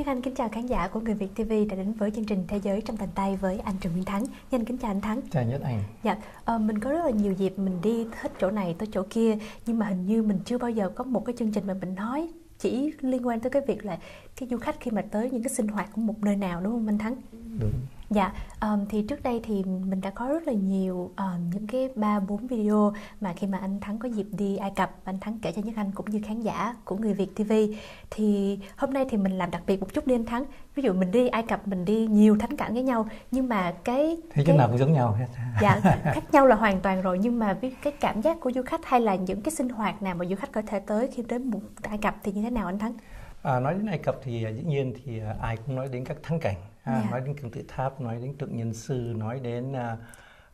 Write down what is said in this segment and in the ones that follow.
Nhất Anh kính chào khán giả của Người Việt TV đã đến với chương trình Thế giới trong tầm tay với anh Trần Nguyên Thắng. Nhân kính chào anh Thắng. Chào Nhất Anh. Dạ, à, mình có rất là nhiều dịp mình đi hết chỗ này tới chỗ kia nhưng mà hình như mình chưa bao giờ có một cái chương trình mà mình nói chỉ liên quan tới cái việc là cái du khách khi mà tới những cái sinh hoạt của một nơi nào đúng không anh Thắng? Đúng. Dạ, um, thì trước đây thì mình đã có rất là nhiều um, những cái ba bốn video mà khi mà anh Thắng có dịp đi Ai Cập, anh Thắng kể cho Nhất Anh cũng như khán giả của người Việt TV. Thì hôm nay thì mình làm đặc biệt một chút đi anh Thắng. Ví dụ mình đi Ai Cập mình đi nhiều thánh cảnh với nhau nhưng mà cái Thế cái nào cũng giống nhau hết. Dạ, khác nhau là hoàn toàn rồi nhưng mà cái cảm giác của du khách hay là những cái sinh hoạt nào mà du khách có thể tới khi đến một Ai Cập thì như thế nào anh Thắng? À, nói đến Ai Cập thì dĩ nhiên thì ai cũng nói đến các thắng cảnh à, Dạ. nói đến kim tự tháp nói đến tượng nhân sư nói đến à,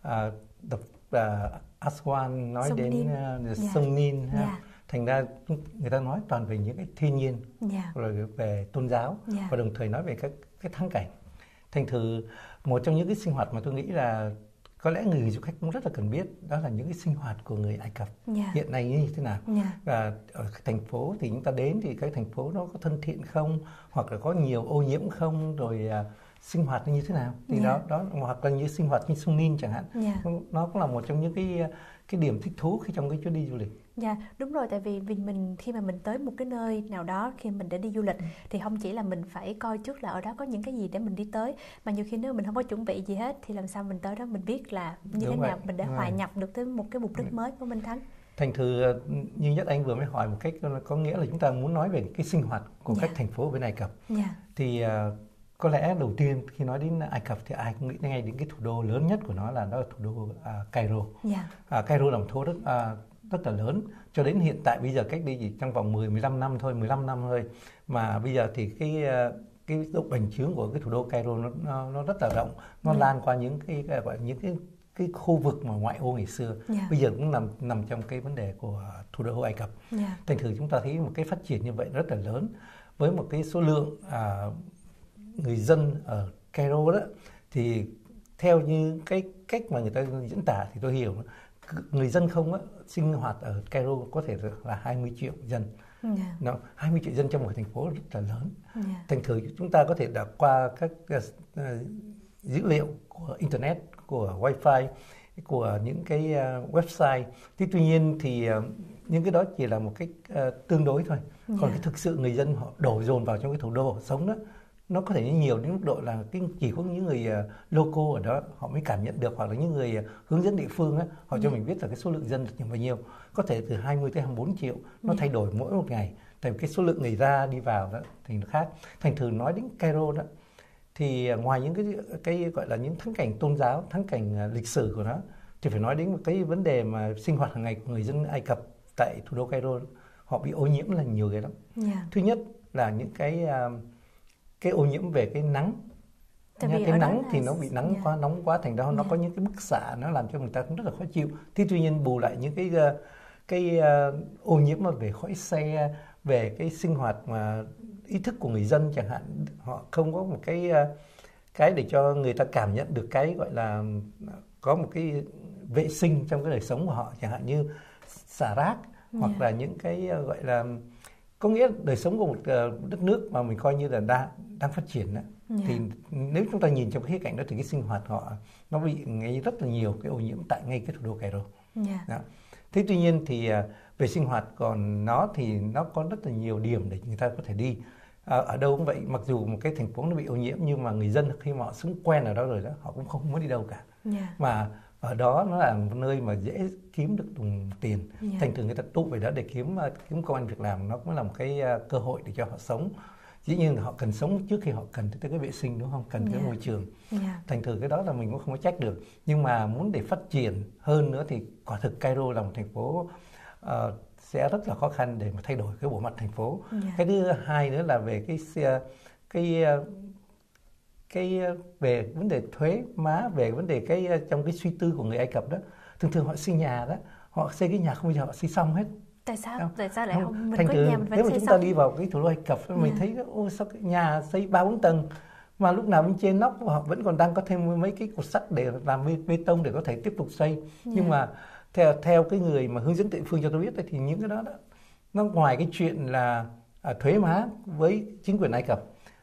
à, đập à, Aswan nói Sông đến Nin. à, Dạ. sông Nin ha. Dạ. thành ra người ta nói toàn về những cái thiên nhiên Dạ. rồi về tôn giáo Dạ. và đồng thời nói về các cái thắng cảnh thành thử một trong những cái sinh hoạt mà tôi nghĩ là có lẽ người du khách cũng rất là cần biết đó là những cái sinh hoạt của người Ai Cập Dạ. hiện nay như thế nào Dạ. và ở thành phố thì chúng ta đến thì cái thành phố nó có thân thiện không hoặc là có nhiều ô nhiễm không rồi à, sinh hoạt như thế nào thì Dạ. đó đó hoặc là như sinh hoạt như sông Nin chẳng hạn Dạ. nó cũng là một trong những cái cái điểm thích thú khi trong cái chuyến đi du lịch Dạ đúng rồi tại vì vì mình khi mà mình tới một cái nơi nào đó khi mình để đi du lịch thì không chỉ là mình phải coi trước là ở đó có những cái gì để mình đi tới mà nhiều khi nếu mình không có chuẩn bị gì hết thì làm sao mình tới đó mình biết là như Đúng thế nào mình đúng hòa rồi. nhập được tới một cái mục đích mới của Minh Thắng. thành thử à, như nhất anh vừa mới hỏi một cách có nghĩa là chúng ta muốn nói về cái sinh hoạt của Dạ. các thành phố bên Ai Cập Dạ. thì à, có lẽ đầu tiên khi nói đến Ai Cập thì ai cũng nghĩ ngay đến cái thủ đô lớn nhất của nó là đó là thủ đô à, Cairo Dạ. À, Cairo là một thủ đô rất à, rất là lớn. Cho đến hiện tại bây giờ cách đây chỉ trong vòng 10 15 năm thôi 15 năm thôi. Mà bây giờ thì cái à, cái độ bành trướng của cái thủ đô Cairo nó nó, nó rất là rộng. Nó Ừ. lan qua những cái, gọi là những cái cái khu vực mà ngoại ô ngày xưa. Dạ. bây giờ cũng nằm nằm trong cái vấn đề của thủ đô Ai Cập. Dạ. thành thử chúng ta thấy một cái phát triển như vậy rất là lớn. Với một cái số lượng à, người dân ở Cairo đó thì theo như cái cách mà người ta diễn tả thì tôi hiểu người dân không á, sinh hoạt ở Cairo có thể là 20 triệu dân Dạ. nó 20 triệu dân trong một thành phố rất là lớn Dạ. thành thử chúng ta có thể đọc qua các ờ, dữ liệu của internet của wifi của những cái ờ, website thế tuy nhiên thì ờ, những cái đó chỉ là một cách ờ, tương đối thôi còn Dạ. cái thực sự người dân họ đổ dồn vào trong cái thủ đô họ sống đó nó có thể nhiều đến mức độ là cái chỉ có những người ờ, local ở đó họ mới cảm nhận được hoặc là những người ờ, hướng dẫn địa phương á, họ cho Dạ. mình biết là cái số lượng dân được nhiều bao nhiêu có thể từ 20 tới 24 triệu nó Dạ. thay đổi mỗi một ngày tại vì cái số lượng người ra đi vào đó thì nó khác thành thử nói đến Cairo đó thì à, ngoài những cái cái gọi là những thắng cảnh tôn giáo thắng cảnh lịch sử của nó thì phải nói đến một cái vấn đề mà sinh hoạt hàng ngày của người dân Ai Cập tại thủ đô Cairo họ bị ô nhiễm là nhiều cái lắm Dạ. thứ nhất là những cái à, cái ô nhiễm về cái nắng Tại Nha, cái nắng thì nó bị nắng dạ. quá nóng quá thành ra nó Dạ. có những cái bức xạ nó làm cho người ta cũng rất là khó chịu thế tuy nhiên bù lại những cái ờ, cái ờ, ô nhiễm mà về khói xe về cái sinh hoạt mà ý thức của người dân chẳng hạn họ không có một cái ờ, cái để cho người ta cảm nhận được cái gọi là có một cái vệ sinh trong cái đời sống của họ chẳng hạn như xả rác hoặc Dạ. là những cái gọi là có nghĩa đời sống của một ờ, đất nước mà mình coi như là đang đang phát triển đó, Dạ. thì nếu chúng ta nhìn trong cái khía cạnh đó thì cái sinh hoạt họ nó bị ngay rất là nhiều cái ô nhiễm tại ngay cái thủ đô Cairo. Dạ. Đó. Thế tuy nhiên thì à, về sinh hoạt còn nó thì nó có rất là nhiều điểm để người ta có thể đi. À, ở đâu cũng vậy, mặc dù một cái thành phố nó bị ô nhiễm nhưng mà người dân khi mà họ sống quen ở đó rồi đó, họ cũng không muốn đi đâu cả. Dạ. Mà ở đó nó là một nơi mà dễ kiếm được đồng tiền. Dạ. Thành thử người ta tụ về đó để kiếm à, kiếm công ăn việc làm nó cũng là một cái à, cơ hội để cho họ sống. Dĩ nhiên là họ cần sống trước khi họ cần tới cái vệ sinh đúng không? Cần cái Dạ. môi trường Dạ. thành thử cái đó là mình cũng không có trách được nhưng mà muốn để phát triển hơn nữa thì quả thực Cairo là một thành phố ờ, sẽ rất là khó khăn để mà thay đổi cái bộ mặt thành phố Dạ. cái thứ hai nữa là về cái cái ờ, cái ờ, về vấn đề thuế má về vấn đề cái ờ, trong cái suy tư của người Ai Cập đó thường thường họ xây nhà đó họ xây cái nhà không bao giờ họ xây xong hết Tại sao? Không. Tại sao lại không? Mình thành có nhà mình phải nếu mà chúng ta xong. đi vào cái thủ đô Ai Cập mình Dạ. thấy ô sao cái nhà xây ba bốn tầng mà lúc nào bên trên nóc họ vẫn còn đang có thêm mấy cái cột sắt để làm bê, bê tông để có thể tiếp tục xây nhưng Dạ. mà theo theo cái người mà hướng dẫn địa phương cho tôi biết thì những cái đó, đó nó ngoài cái chuyện là à, thuế má với chính quyền Ai Cập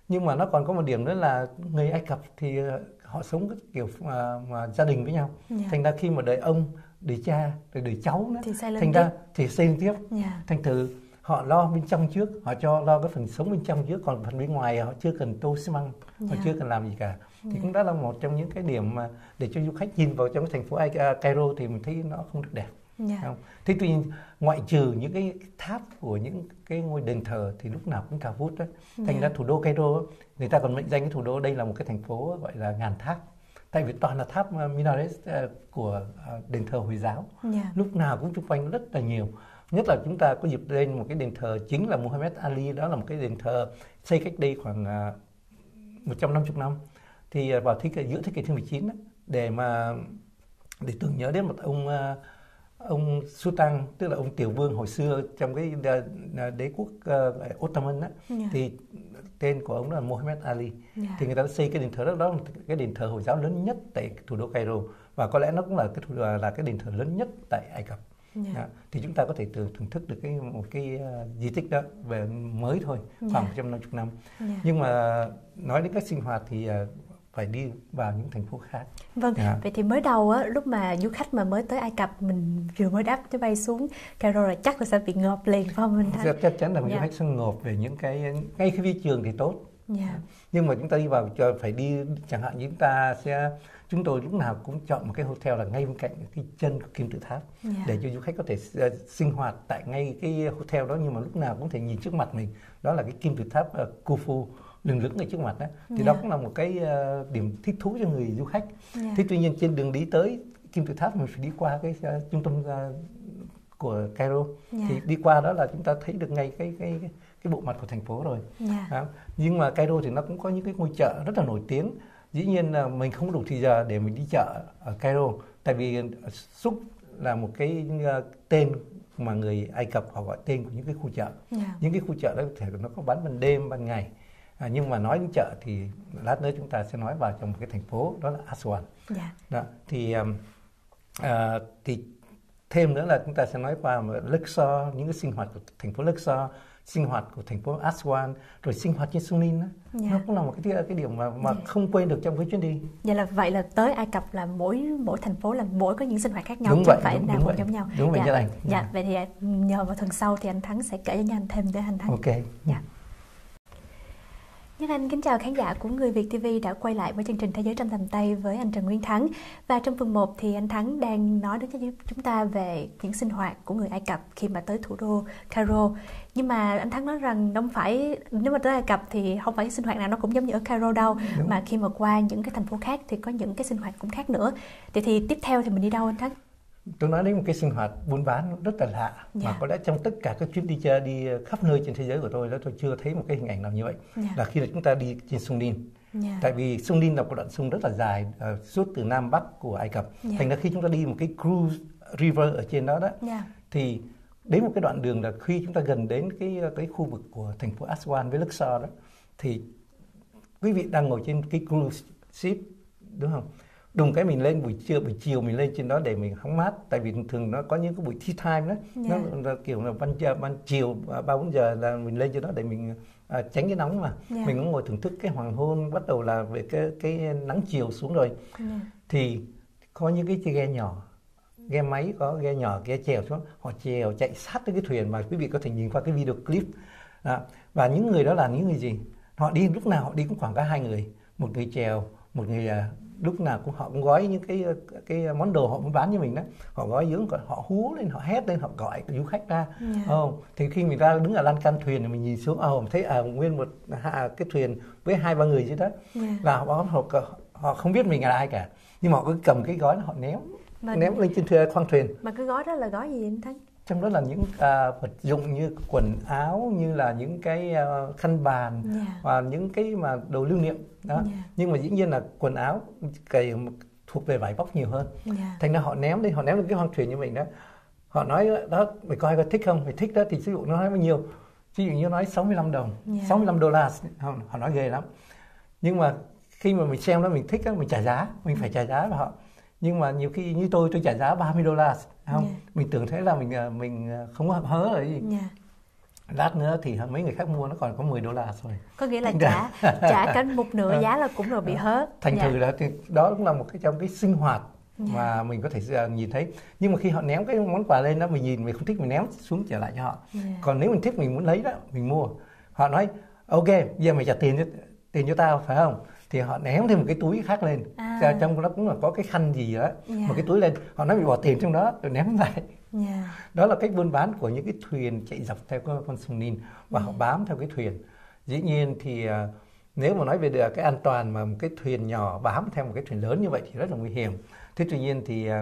nhưng mà nó còn có một điểm nữa là người Ai Cập thì ờ, họ sống cái kiểu mà, mà gia đình với nhau Dạ. thành ra khi mà đời ông đời cha rồi đời cháu nữa Thì thành tiếp. ra thì xây tiếp Dạ. thành thử họ lo bên trong trước họ cho lo cái phần sống bên trong trước còn phần bên ngoài họ chưa cần tô xi măng họ Dạ. chưa cần làm gì cả thì Dạ. cũng đó là một trong những cái điểm mà để cho du khách nhìn vào trong cái thành phố Ai- à, Cairo thì mình thấy nó không được đẹp Dạ. không? Thế tuy nhiên ngoại trừ những cái tháp của những cái ngôi đền thờ thì lúc nào cũng cao vút đó. Thành Dạ. ra thủ đô Cairo người ta còn mệnh danh cái thủ đô đây là một cái thành phố gọi là ngàn tháp. Tại vì toàn là tháp uh, minaret uh, của uh, đền thờ Hồi giáo. Dạ. Lúc nào cũng xung quanh rất là nhiều. Nhất là chúng ta có dịp lên một cái đền thờ chính là Muhammad Ali đó là một cái đền thờ xây cách đây khoảng uh, 150 năm. Thì vào thế kỷ giữa thế kỷ thứ 19 đó, để mà để tưởng nhớ đến một ông uh, ông Sultan tức là ông tiểu vương hồi xưa trong cái đế, quốc uh, Ottoman đó, Dạ. thì tên của ông là Muhammad Ali Dạ. thì người ta đã xây cái đền thờ đó đó là cái đền thờ hồi giáo lớn nhất tại thủ đô Cairo và có lẽ nó cũng là cái thủ đô là cái đền thờ lớn nhất tại Ai Cập Dạ. Đó. thì chúng ta có thể tưởng thưởng thức được cái một cái uh, di tích đó về mới thôi khoảng Dạ. 150 năm Dạ. nhưng mà nói đến cách sinh hoạt thì uh, phải đi vào những thành phố khác Vâng, Dạ. vậy thì mới đầu á, lúc mà du khách mà mới tới Ai Cập mình vừa mới đáp máy bay xuống Cairo là chắc là sẽ bị ngợp liền phải không Minh Thanh? chắc, chắc chắn là Dạ. du khách sẽ ngộp về những cái ngay khi vi trường thì tốt Dạ. nhưng mà chúng ta đi vào cho phải đi chẳng hạn chúng ta sẽ chúng tôi lúc nào cũng chọn một cái hotel là ngay bên cạnh cái chân của kim tự tháp Dạ. để cho du khách có thể ờ, sinh hoạt tại ngay cái hotel đó nhưng mà lúc nào cũng thể nhìn trước mặt mình đó là cái kim tự tháp uh, Khufu lừng lững ở trước mặt đó thì Dạ. đó cũng là một cái ờ, điểm thích thú cho người du khách Dạ. thế tuy nhiên trên đường đi tới kim tự tháp mình phải đi qua cái ờ, trung tâm ờ, của Cairo Dạ. thì đi qua đó là chúng ta thấy được ngay cái cái cái, cái bộ mặt của thành phố rồi Dạ. đó. nhưng mà Cairo thì nó cũng có những cái ngôi chợ rất là nổi tiếng dĩ nhiên là mình không đủ thì giờ để mình đi chợ ở Cairo tại vì Súc là một cái tên mà người Ai Cập họ gọi tên của những cái khu chợ Dạ. những cái khu chợ đó có thể nó có bán ban đêm ban ngày à, nhưng mà nói đến chợ thì lát nữa chúng ta sẽ nói vào trong một cái thành phố đó là Aswan Dạ. đó thì um, à, thì thêm nữa là chúng ta sẽ nói qua Luxor những cái sinh hoạt của thành phố Luxor sinh hoạt của thành phố Aswan rồi sinh hoạt trên Sunin đó. Dạ. nó cũng là một cái cái điểm mà mà Dạ. không quên được trong cái chuyến đi Vậy là vậy là tới Ai Cập là mỗi mỗi thành phố là mỗi có những sinh hoạt khác nhau Đúng vậy, phải đúng- nào đúng vậy. giống nhau. Đúng vậy, dạ. Nhất Anh. Dạ, Dạ. vậy thì à, nhờ vào tuần sau thì anh Thắng sẽ kể cho anh thêm để anh Thắng. ok Dạ. Nhất Anh kính chào khán giả của Người Việt TV đã quay lại với chương trình Thế giới trong tầm tay với anh Trần Nguyên Thắng. Và trong phần 1 thì anh Thắng đang nói đến cho chúng ta về những sinh hoạt của người Ai Cập khi mà tới thủ đô Cairo. Nhưng mà anh Thắng nói rằng không phải nếu mà tới Ai Cập thì không phải sinh hoạt nào nó cũng giống như ở Cairo đâu Đúng. mà khi mà qua những cái thành phố khác thì có những cái sinh hoạt cũng khác nữa. Thì thì tiếp theo thì mình đi đâu anh Thắng? Tôi nói đến một cái sinh hoạt buôn bán rất là lạ Dạ. mà có lẽ trong tất cả các chuyến đi chơi đi khắp nơi trên thế giới của tôi đó tôi chưa thấy một cái hình ảnh nào như vậy Dạ. là khi là chúng ta đi trên sông Nin Dạ. tại vì sông Nin là một đoạn sông rất là dài ờ, suốt từ nam bắc của Ai Cập Dạ. thành ra khi chúng ta đi một cái cruise river ở trên đó đó Dạ. thì đến một cái đoạn đường là khi chúng ta gần đến cái cái khu vực của thành phố Aswan với Luxor đó thì quý vị đang ngồi trên cái cruise ship đúng không đùng cái mình lên buổi trưa buổi chiều mình lên trên đó để mình hóng mát. Tại vì thường nó có những cái buổi tea time đó. Dạ. nó là kiểu là ban giờ ban chiều à, ba bốn giờ là mình lên trên đó để mình à, tránh cái nóng mà. Dạ. mình cũng ngồi thưởng thức cái hoàng hôn bắt đầu là về cái cái nắng chiều xuống rồi. Dạ. thì có những cái chiếc ghe nhỏ ghe máy có ghe nhỏ ghe chèo xuống. Họ chèo chạy sát tới cái thuyền mà quý vị có thể nhìn qua cái video clip. Đó. và những người đó là những người gì? Họ đi lúc nào họ đi cũng khoảng cả hai người. Một người chèo một người à, lúc nào cũng họ cũng gói những cái cái món đồ họ muốn bán cho mình đó họ gói dưỡng họ hú lên họ hét lên họ gọi du khách ra Dạ. Ồ, thì khi mình ra đứng ở lan can thuyền thì mình nhìn xuống ồ mình thấy à, nguyên một hạ, cái thuyền với hai ba người dưới đó Dạ. là họ, họ họ không biết mình là ai cả nhưng mà họ cứ cầm cái gói họ ném Mà- ném lên trên thuyền khoang thuyền Mà cái gói đó là gói gì anh Thắng? Trong đó là những à, vật dụng như quần áo như là những cái à, khăn bàn Dạ. và những cái mà đồ lưu niệm. Đó. Dạ. nhưng mà dĩ nhiên là quần áo cày thuộc về vải vóc nhiều hơn. Dạ. thành ra họ ném đi họ ném lên cái khoang thuyền như mình đó. Họ nói đó mày coi có thích không? Mày thích đó. Thì ví dụ nó nói bao nhiêu? Ví dụ như nói 65 đồng Dạ. 65 đô la. Họ, họ nói ghê lắm. Nhưng mà khi mà mình xem đó mình thích đó, mình trả giá mình phải trả giá với họ nhưng mà nhiều khi như tôi tôi trả giá 30 đô la không Dạ. mình tưởng thế là mình à, mình à, không có hớ rồi gì Dạ. lát nữa thì mấy người khác mua nó còn có 10 đô la thôi có nghĩa là trả trả cả một nửa giá là cũng rồi bị hết thành dạ. thử là thì đó cũng là một cái trong cái sinh hoạt yeah. Dạ. mà mình có thể nhìn thấy nhưng mà khi họ ném cái món quà lên đó mình nhìn mình không thích mình ném xuống trở lại cho họ yeah. Dạ. còn nếu mình thích mình muốn lấy đó mình mua họ nói ok giờ mày trả tiền cho tiền cho tao phải không thì họ ném thêm một cái túi khác lên à. trong đó cũng là có cái khăn gì đó yeah. một cái túi lên họ nói bị bỏ tiền trong đó rồi ném lại yeah. đó là cách buôn bán của những cái thuyền chạy dọc theo con sông Nin và yeah. họ bám theo cái thuyền dĩ nhiên thì uh, nếu mà nói về được cái an toàn mà một cái thuyền nhỏ bám theo một cái thuyền lớn như vậy thì rất là nguy hiểm thế tuy nhiên thì uh,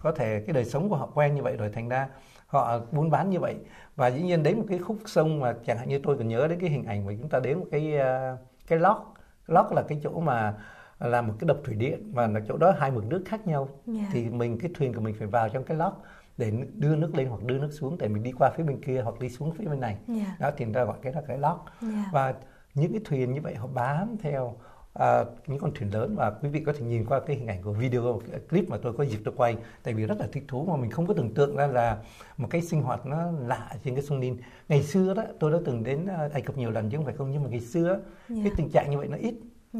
có thể cái đời sống của họ quen như vậy rồi thành ra họ buôn bán như vậy và dĩ nhiên đến một cái khúc sông mà chẳng hạn như tôi còn nhớ đến cái hình ảnh mà chúng ta đến một cái uh, cái lóc lóc là cái chỗ mà là một cái đập thủy điện và là chỗ đó hai mực nước khác nhau yeah. Dạ. thì mình cái thuyền của mình phải vào trong cái lóc để đưa nước lên hoặc đưa nước xuống để mình đi qua phía bên kia hoặc đi xuống phía bên này yeah. Dạ. đó thì người ta gọi cái là cái lóc yeah. Dạ. và những cái thuyền như vậy họ bám theo à, những con thuyền lớn và quý vị có thể nhìn qua cái hình ảnh của video cái clip mà tôi có dịp tôi quay tại vì rất là thích thú mà mình không có tưởng tượng ra là một cái sinh hoạt nó lạ trên cái sông Nin ngày xưa đó tôi đã từng đến à, Ai Cập nhiều lần chứ không phải không nhưng mà ngày xưa yeah. cái tình trạng như vậy nó ít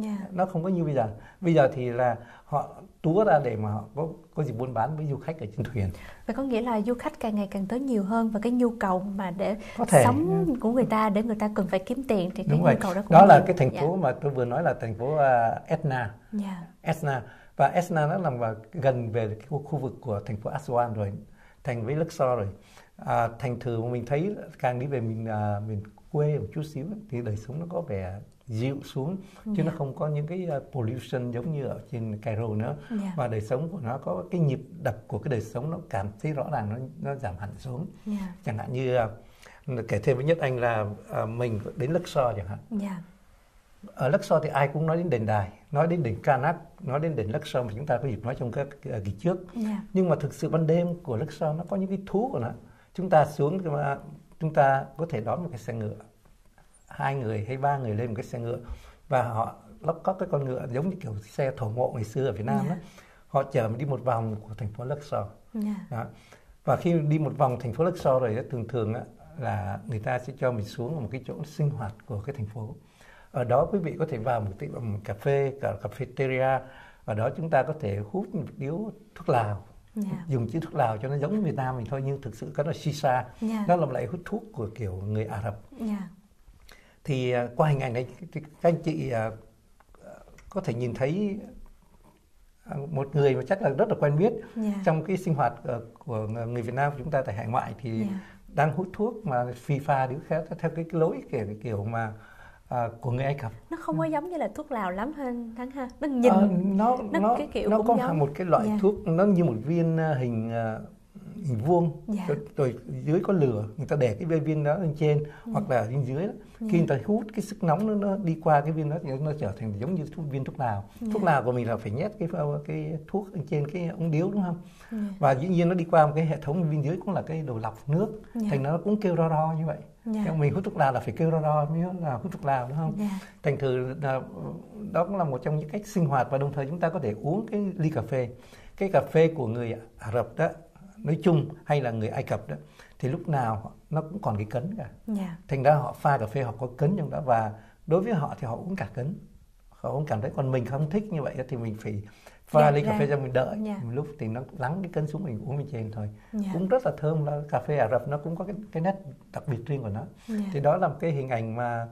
yeah. nó không có như bây giờ bây giờ thì là họ túa ra để mà họ có có gì buôn bán với du khách ở trên thuyền vậy có nghĩa là du khách càng ngày càng tới nhiều hơn và cái nhu cầu mà để có thể. sống của người ta để người ta cần phải kiếm tiền thì cái Đúng nhu cầu đó cũng đó là cái thành phố yeah. mà tôi vừa nói là thành phố uh, Etna yeah. Etna và Etna nó nằm vào gần về cái khu, vực của thành phố Aswan rồi thành với Luxor rồi à, thành thử mình thấy càng đi về mình à, miền quê một chút xíu thì đời sống nó có vẻ dịu xuống chứ yeah. nó dạ. không có những cái uh, pollution giống như ở trên Cairo nữa yeah. Dạ. và đời sống của nó có cái nhịp đập của cái đời sống nó cảm thấy rõ ràng nó nó giảm hẳn xuống yeah. Dạ. chẳng hạn như uh, kể thêm với nhất anh là uh, mình đến Luxor chẳng hạn yeah. ở Luxor thì ai cũng nói đến đền đài nói đến đền Karnak nói đến đền Luxor mà chúng ta có dịp nói trong các kỳ trước yeah. nhưng mà thực sự ban đêm của Luxor nó có những cái thú của nó chúng ta xuống chúng ta có thể đón một cái xe ngựa hai người hay ba người lên một cái xe ngựa và họ lóc có cái con ngựa giống như kiểu xe thổ mộ ngày xưa ở Việt Nam yeah. đó họ chở mình đi một vòng của thành phố Luxor yeah. đó. và khi đi một vòng thành phố Luxor rồi thường thường á, là người ta sẽ cho mình xuống ở một cái chỗ sinh hoạt của cái thành phố ở đó quý vị có thể vào một tiệm cà phê cả cafeteria ở đó chúng ta có thể hút một điếu thuốc lào yeah. dùng chữ thuốc lào cho nó giống Việt Nam mình thôi nhưng thực sự cái đó shisha yeah. nó là một loại hút thuốc của kiểu người Ả Rập yeah thì à, qua hình ảnh này các anh chị à, có thể nhìn thấy à, một người mà chắc là rất là quen biết yeah. trong cái sinh hoạt của người Việt Nam của chúng ta tại hải ngoại thì yeah. đang hút thuốc mà phi pha điếu khác theo cái, cái lối kiểu cái kiểu mà à, của người Ai Cập nó không có giống như là thuốc lào lắm hơn thắng ha nó nhìn à, nó nó cái kiểu nó có giống. một cái loại yeah. thuốc nó như một viên hình hình vuông dạ. rồi, rồi dưới có lửa người ta để cái viên viên đó lên trên ừ. hoặc là bên dưới đó. Dạ. khi người ta hút cái sức nóng nó, nó đi qua cái viên đó thì nó trở thành giống như thuốc viên thuốc lào dạ. thuốc lào của mình là phải nhét cái cái thuốc lên trên cái ống điếu đúng không dạ. và dĩ nhiên nó đi qua một cái hệ thống bên dưới cũng là cái đồ lọc nước dạ. thành nó cũng kêu ro ro như vậy yeah. Theo mình hút thuốc lào là phải kêu ro ro mới là hút thuốc lào đúng không? Yeah. Thành thử đó cũng là một trong những cách sinh hoạt và đồng thời chúng ta có thể uống cái ly cà phê. Cái cà phê của người Ả Rập đó nói chung hay là người Ai Cập đó thì lúc nào nó cũng còn cái cấn cả. Yeah. Dạ. Thành ra họ pha cà phê họ có cấn trong đó và đối với họ thì họ uống cả cấn. Họ cũng cảm thấy còn mình không thích như vậy thì mình phải pha yeah, dạ, ly cà phê cho mình đợi. Yeah. Dạ. lúc thì nó lắng cái cấn xuống mình uống bên trên thôi. Yeah. Cũng rất là thơm là cà phê Ả Rập nó cũng có cái cái nét đặc biệt riêng của nó. Yeah. Thì đó là một cái hình ảnh mà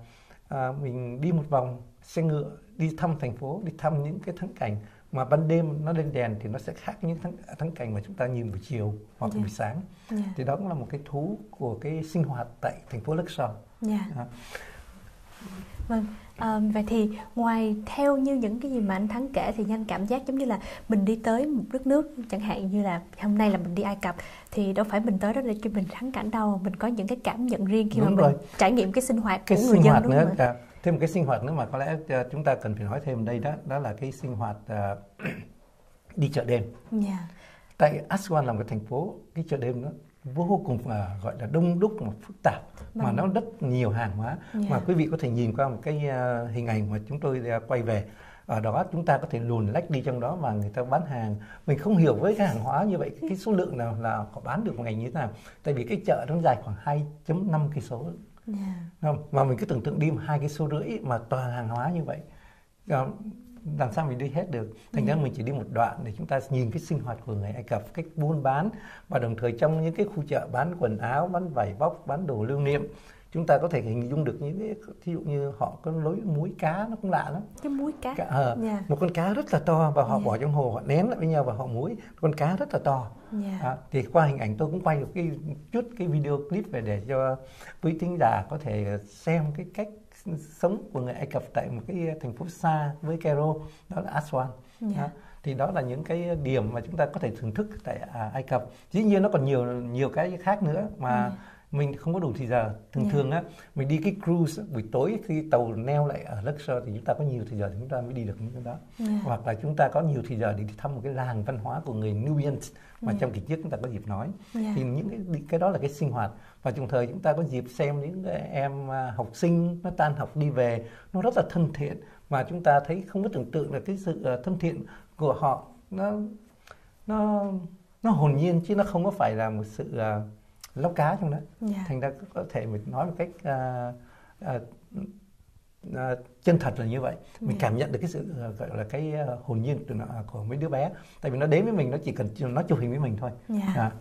à, mình đi một vòng xe ngựa đi thăm thành phố, đi thăm những cái thắng cảnh mà ban đêm nó lên đèn thì nó sẽ khác những thắng, thắng cảnh mà chúng ta nhìn buổi chiều hoặc yeah. buổi sáng yeah. thì đó cũng là một cái thú của cái sinh hoạt tại thành phố Luxor. Yeah. À. Vâng, à, vậy thì ngoài theo như những cái gì mà anh Thắng kể thì nhanh cảm giác giống như là mình đi tới một đất nước chẳng hạn như là hôm nay là mình đi Ai Cập thì đâu phải mình tới đó để cho mình thắng cảnh đâu mình có những cái cảm nhận riêng khi đúng mà rồi. mình trải nghiệm cái sinh hoạt cái của người dân đúng nữa, không ạ? Thêm một cái sinh hoạt nữa mà có lẽ ờ, chúng ta cần phải nói thêm đây đó đó là cái sinh hoạt uh, đi chợ đêm yeah. Dạ. tại Aswan là một thành phố cái chợ đêm nó vô cùng uh, gọi là đông đúc mà phức tạp vâng. mà nó rất nhiều hàng hóa yeah. Dạ. mà quý vị có thể nhìn qua một cái uh, hình ảnh mà chúng tôi uh, quay về ở đó chúng ta có thể luồn lách đi trong đó và người ta bán hàng mình không hiểu với cái hàng hóa như vậy cái số lượng nào là họ bán được một ngày như thế nào tại vì cái chợ nó dài khoảng 2.5 cây số yeah. mà mình cứ tưởng tượng đi hai cái số rưỡi mà toàn hàng hóa như vậy làm sao mình đi hết được thành ra ừ. mình chỉ đi một đoạn để chúng ta nhìn cái sinh hoạt của người Ai Cập cách buôn bán và đồng thời trong những cái khu chợ bán quần áo bán vải vóc bán đồ lưu niệm chúng ta có thể hình dung được những cái ví dụ như họ có lối muối cá nó cũng lạ lắm cái muối cá Cả, à, yeah. Dạ. một con cá rất là to và họ yeah. Dạ. bỏ trong hồ họ nén lại với nhau và họ muối con cá rất là to yeah. Dạ. à, thì qua hình ảnh tôi cũng quay được cái chút cái video clip về để cho quý thính giả có thể xem cái cách sống của người Ai Cập tại một cái thành phố xa với Cairo đó là Aswan yeah. à, thì đó là những cái điểm mà chúng ta có thể thưởng thức tại à, Ai Cập dĩ nhiên nó còn nhiều nhiều cái khác nữa mà yeah mình không có đủ thời giờ thường yeah. thường á mình đi cái cruise buổi tối khi tàu neo lại ở Luxor thì chúng ta có nhiều thời giờ thì chúng ta mới đi được những cái đó yeah. hoặc là chúng ta có nhiều thời giờ để đi thăm một cái làng văn hóa của người Nubians mà yeah. trong kịch trước chúng ta có dịp nói yeah. thì những cái cái đó là cái sinh hoạt và đồng thời chúng ta có dịp xem những em à, học sinh nó tan học đi về nó rất là thân thiện mà chúng ta thấy không có tưởng tượng là cái sự à, thân thiện của họ nó nó nó hồn nhiên chứ nó không có phải là một sự uh, lóc cá trong đó yeah. Dạ. thành ra có thể mình nói một cách uh, uh, uh, chân thật là như vậy mình yeah. Dạ. cảm nhận được cái sự uh, gọi là cái uh, hồn nhiên của, của mấy đứa bé tại vì nó đến với mình nó chỉ cần nó chụp hình với mình thôi yeah. Dạ. à.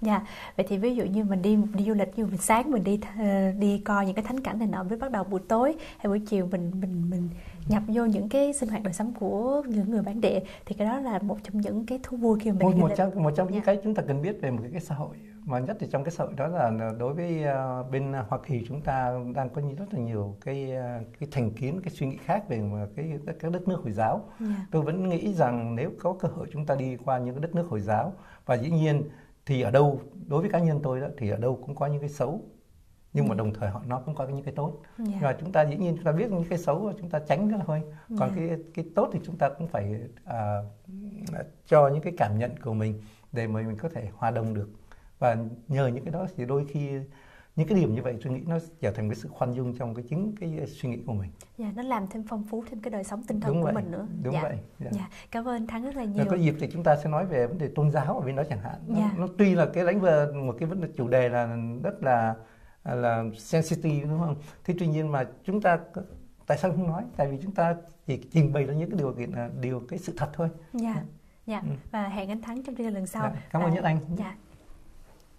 Dạ, vậy thì ví dụ như mình đi đi du lịch như mình sáng mình đi uh, đi coi những cái thắng cảnh này nọ với bắt đầu buổi tối hay buổi chiều mình mình mình nhập vô những cái sinh hoạt đời sống của những người bản địa thì cái đó là một trong những cái thú vui khi mà mình một, một trong một trong những cái chúng ta cần biết về một cái, cái xã hội mà nhất thì trong cái hội đó là đối với uh, bên Hoa Kỳ chúng ta đang có rất là nhiều cái uh, cái thành kiến cái suy nghĩ khác về cái các đất nước hồi giáo yeah. Dạ. tôi vẫn nghĩ rằng nếu có cơ hội chúng ta đi qua những cái đất nước hồi giáo và dĩ nhiên thì ở đâu đối với cá nhân tôi đó thì ở đâu cũng có những cái xấu nhưng mà ừ. đồng thời họ nó cũng có những cái tốt yeah. Dạ. và chúng ta dĩ nhiên chúng ta biết những cái xấu chúng ta tránh cái thôi còn yeah. Dạ. cái cái tốt thì chúng ta cũng phải uh, cho những cái cảm nhận của mình để mà mình có thể hòa đồng được và nhờ những cái đó thì đôi khi những cái điểm như vậy tôi nghĩ nó trở thành cái sự khoan dung trong cái chính cái suy nghĩ của mình. Dạ, nó làm thêm phong phú thêm cái đời sống tinh thần đúng của vậy, mình nữa. Đúng dạ. vậy. Dạ. dạ. Cảm ơn Thắng rất là nhiều. Và có dịp thì chúng ta sẽ nói về vấn đề tôn giáo ở bên đó chẳng hạn. Dạ. Nó, nó tuy là cái đánh về một cái vấn đề chủ đề là rất là là sensitive đúng không? Thế tuy nhiên mà chúng ta tại sao không nói? Tại vì chúng ta chỉ trình bày ra những cái điều kiện điều cái sự thật thôi. Dạ. Dạ. Ừ. Và hẹn anh Thắng trong chương lần sau. Dạ. Cảm ơn và... Nhất Anh. Dạ.